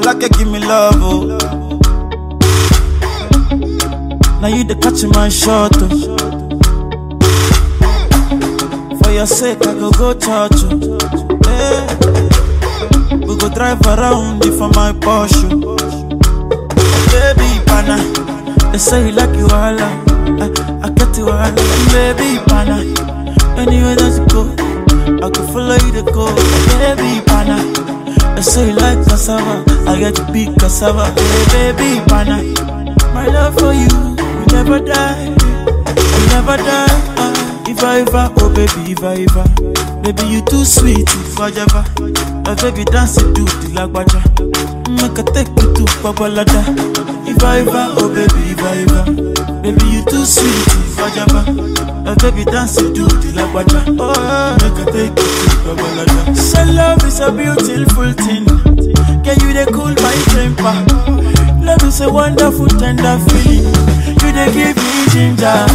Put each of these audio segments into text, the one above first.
like give me love, oh. Now you the catch my shot, oh. For your sake, I go go church, oh. Hey. We go drive around for my Porsche. Oh. Baby, pana, they say you like you all, I, I get you all, baby, pana. Anywhere that you go, I could follow you to go, baby, pana. They say you like cassava, I get to be cassava, hey, baby, pana. My love for you, will never die, will never die. If I ever, oh baby, if I ever, baby you too sweet, if I ever, uh, baby dance it to the lagwaja, make I take you to Babalada. If I ever, oh baby, if I ever, baby you too sweet, if I ever, uh, baby dance it to the lagwaja, oh make I take you to Babalada. Say love is a beautiful thing, my? Love is a wonderful tender feeling. You they give me ginger.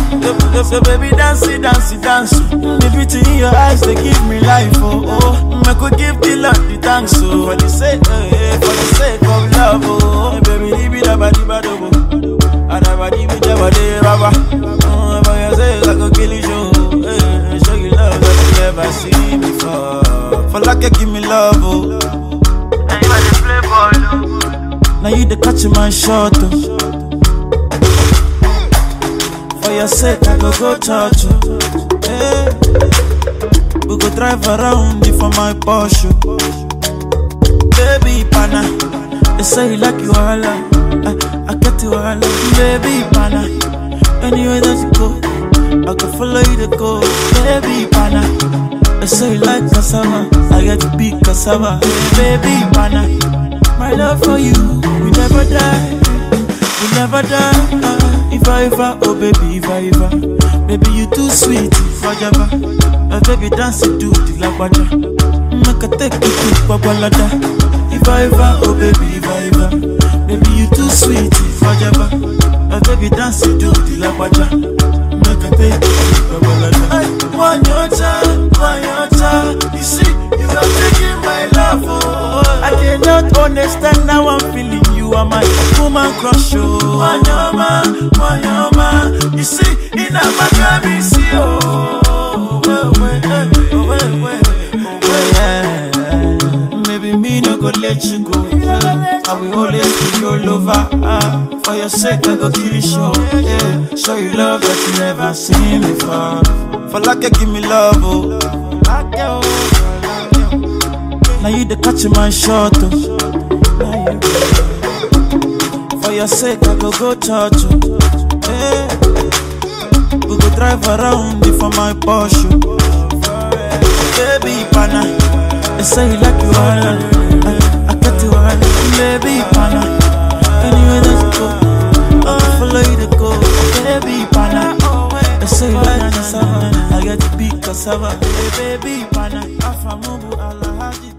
So, baby dance it, dance it, dance. The beauty in your eyes they give me life. Oh oh, I could give the Lord the thanks. Oh for the sake, eh, eh, for the sake of love. Oh hey, baby, leave it up, body, body, I never leave it up, body, rubber. Oh, for your sake, I could kill you. Eh, show you love that you never seen before. For like you give me love. Oh. And you play oh. Now you the catch my shot, oh. For your sake, I go go church, oh. Hey. We go drive around you for my Porsche. Oh. Baby, pana, they say you like you all, I, I get you all, baby, pana. Anywhere that you go, I can follow you to go, baby, pana. They say you like cassava, I get to be cassava, baby, pana. My love for you never die, will never die. If I ever, oh baby, if I ever, baby you too sweet, if I ever, uh, baby dance it to the lagwaja, make I take you to Babalada. If I ever, oh baby, if I ever, baby you too sweet, if I ever, uh, baby dance it to the lagwaja, make I take you to Babalada. One your time, one your time, you see, you are taking my love, oh. I cannot understand how I'm feeling. You are my woman crush, oh. Wanyama, wanyama. You see, in a magami, see, oh. Well, well, eh, well, well, well, well. Maybe me no go let you go. I will always be your lover. Ah, for your sake, I go kill you, show. Yeah. Show you love that you never seen before. For like you give me love, oh. You, you. Now you the catch my shot, oh. You- your sake, I go go church, oh. Eh, hey. Eh. We go drive around you for my Porsche. Baby, pana, they say you like you all, I, I get you all, baby, pana. Anywhere that you go, I follow you to go, baby, pana. They say you like cassava, I get to be cassava, hey, baby, pana. I'm from Afamubu alahaji.